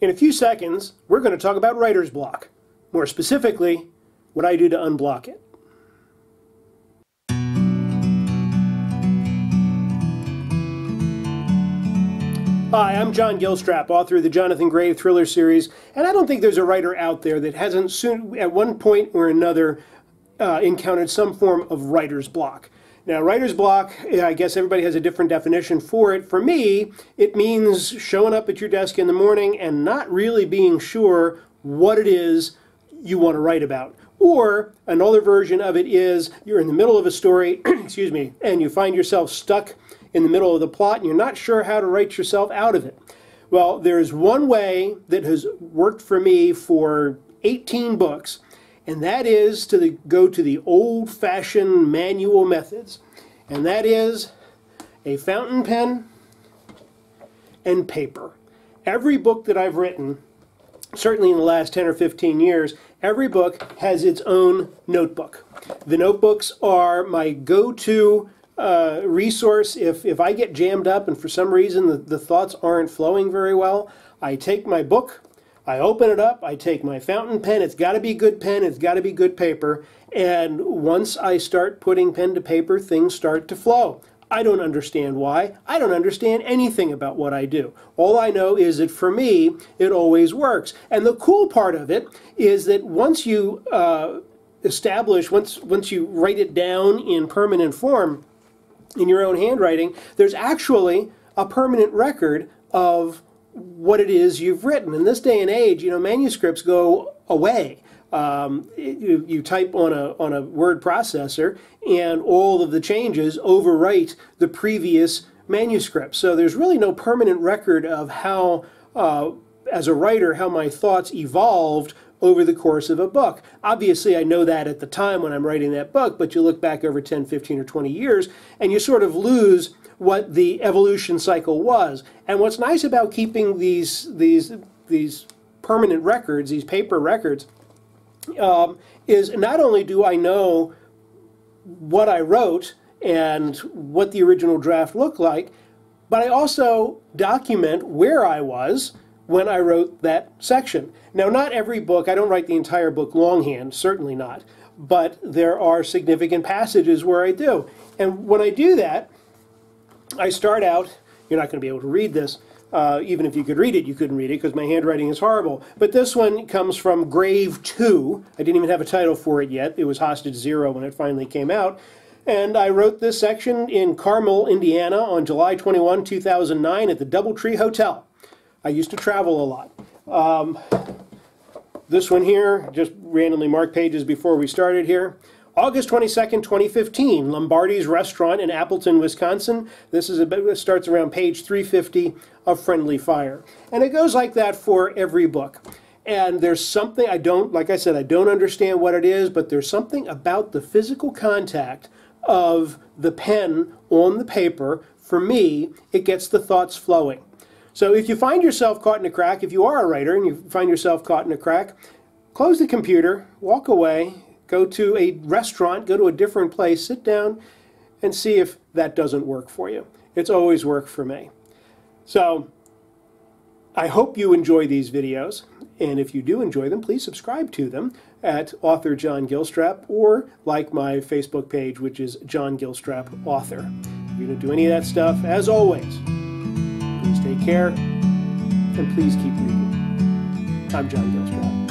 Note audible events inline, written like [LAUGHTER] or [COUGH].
In a few seconds, we're going to talk about writer's block. More specifically, what I do to unblock it. Hi, I'm John Gilstrap, author of the Jonathan Grave thriller series, and I don't think there's a writer out there that hasn't soon, at one point or another uh, encountered some form of writer's block. Now, writer's block, I guess everybody has a different definition for it. For me, it means showing up at your desk in the morning and not really being sure what it is you want to write about. Or another version of it is you're in the middle of a story, [CLEARS THROAT] excuse me, and you find yourself stuck in the middle of the plot and you're not sure how to write yourself out of it. Well, there's one way that has worked for me for 18 books, and that is to the, go to the old fashioned manual methods, and that is a fountain pen and paper. Every book that I've written, certainly in the last 10 or 15 years, every book has its own notebook. The notebooks are my go to uh, resource if, if I get jammed up and for some reason the, the thoughts aren't flowing very well. I take my book, I open it up, I take my fountain pen. It's got to be good pen, it's got to be good paper. And once I start putting pen to paper, things start to flow. I don't understand why. I don't understand anything about what I do. All I know is that for me, it always works. And the cool part of it is that once you uh, establish, once, once you write it down in permanent form in your own handwriting, there's actually a permanent record of what it is you've written. In this day and age, you know, manuscripts go away. Um, you, you type on a, on a word processor and all of the changes overwrite the previous manuscript. So there's really no permanent record of how, uh, as a writer, how my thoughts evolved over the course of a book. Obviously, I know that at the time when I'm writing that book, but you look back over 10, 15, or 20 years and you sort of lose what the evolution cycle was. And what's nice about keeping these, these, these permanent records, these paper records, um, is not only do I know what I wrote and what the original draft looked like, but I also document where I was when I wrote that section. Now, not every book, I don't write the entire book longhand, certainly not, but there are significant passages where I do. And when I do that, I start out, you're not going to be able to read this, uh, even if you could read it, you couldn't read it because my handwriting is horrible. But this one comes from Grave 2. I didn't even have a title for it yet. It was Hostage Zero when it finally came out. And I wrote this section in Carmel, Indiana on July 21, 2009 at the Doubletree Hotel. I used to travel a lot. Um, this one here, just randomly marked pages before we started here. August 22nd, 2015, Lombardi's Restaurant in Appleton, Wisconsin. This is a bit, starts around page 350 of Friendly Fire. And it goes like that for every book. And there's something, I don't, like I said, I don't understand what it is, but there's something about the physical contact of the pen on the paper. For me, it gets the thoughts flowing. So if you find yourself caught in a crack, if you are a writer and you find yourself caught in a crack, close the computer, walk away, go to a restaurant, go to a different place, sit down, and see if that doesn't work for you. It's always worked for me. So I hope you enjoy these videos, and if you do enjoy them, please subscribe to them at author John Gilstrap or like my Facebook page, which is John Gilstrap Author. If you don't do any of that stuff, as always, please take care and please keep reading. I'm John Gilstrap.